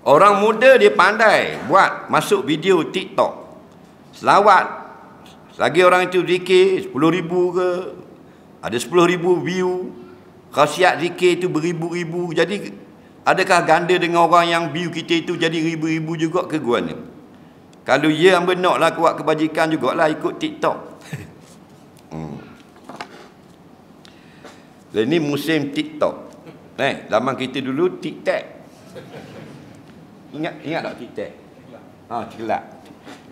Orang muda dia pandai buat masuk video TikTok. Selawat. Lagi orang itu zikir 10 ribu ke. Ada 10 ribu view. Khasiat zikir itu beribu-ribu. Jadi adakah ganda dengan orang yang view kita itu jadi ribu-ribu juga ke guanya? Kalau ia yang benar lah kuat kebajikan jugalah ikut TikTok. hmm. Ini musim TikTok. Eh, zaman kita dulu TikTok. Ingat ingat tak TikTok? Ha, cekelak.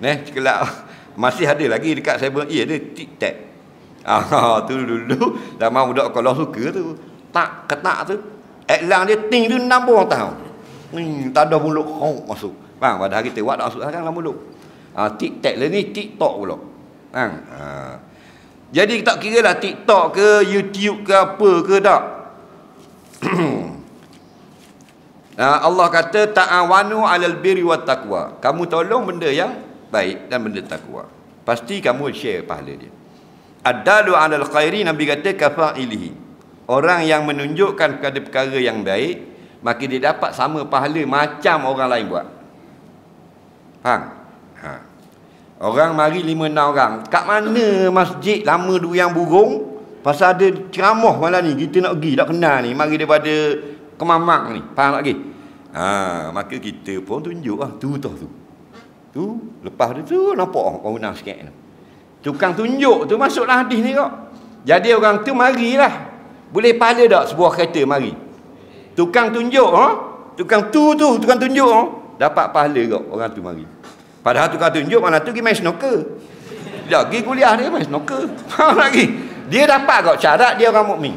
Neh, cekelak. Masih ada lagi dekat saya Ya, ada TikTok. Ah, tu dulu zaman budak kalau suka tu. Tak ketak tu. Iklan dia ting tu nambah tahu. Ni tak ada mulut kau masuk. Bang, pada hari tu wak tak masuk kan lah mulut. Ah, TikTok lah ni TikTok pula. Bang. Ah. Jadi tak kira lah TikTok ke YouTube ke apa ke tak. Nah, Allah kata ta'awanu 'alal birri wat taqwa. Kamu tolong benda yang baik dan benda takwa. Pasti kamu share pahala dia. Adalu 'alal khairi Nabi kata kafa'ilihi. Orang yang menunjukkan kepada perkara yang baik, maka dia dapat sama pahala macam orang lain buat. Faham? Ha. Orang mari lima enam orang. Kat mana masjid lama dulu yang burung? Pasal ada ceramah malam ni. Kita nak pergi, tak kenal ni. Mari daripada kemamak ni. Faham lagi? Ha, maka kita pun tunjuk lah. Tu tu tu. Tu, lepas tu, tu nampak orang menang sikit. Tukang tunjuk tu masuklah hadis ni kok. Jadi orang tu marilah. Boleh pahala tak sebuah kereta mari? Tukang tunjuk, ha? Tukang tu tu, tukang tunjuk, ha? Dapat pahala kok orang tu mari. Padahal tukang tunjuk mana tu pergi main snooker. Dia pergi kuliah dia main snooker. Faham lagi? Dia dapat kok syarat dia orang mukmin.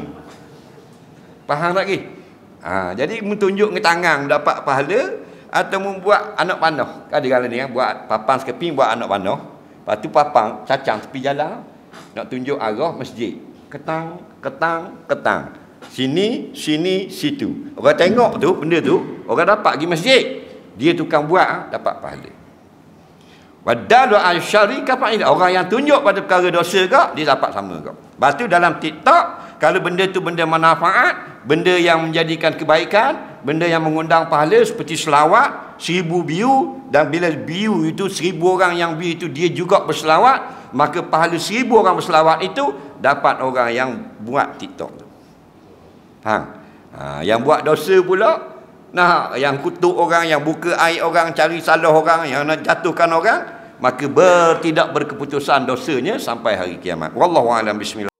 Faham lagi? Ha, jadi menunjuk dengan tangan dapat pahala atau membuat anak panah. Ada kala ni kan buat papan sekeping buat anak panah. Lepas tu papan cacang tepi jalan nak tunjuk arah masjid. Ketang, ketang, ketang. Sini, sini, situ. Orang tengok tu benda tu, orang dapat pergi masjid. Dia tukang buat ha, dapat pahala. Wadalu al-syari kafa'il. Orang yang tunjuk pada perkara dosa ke, dia dapat sama ke. Lepas tu dalam TikTok, kalau benda tu benda manfaat, benda yang menjadikan kebaikan, benda yang mengundang pahala seperti selawat, seribu view, dan bila view itu seribu orang yang view itu dia juga berselawat, maka pahala seribu orang berselawat itu dapat orang yang buat TikTok. Faham? Ha, yang buat dosa pula, nah yang kutuk orang, yang buka air orang, cari salah orang, yang nak jatuhkan orang, maka bertidak berkeputusan dosanya sampai hari kiamat. Wallahu a'lam bismillah.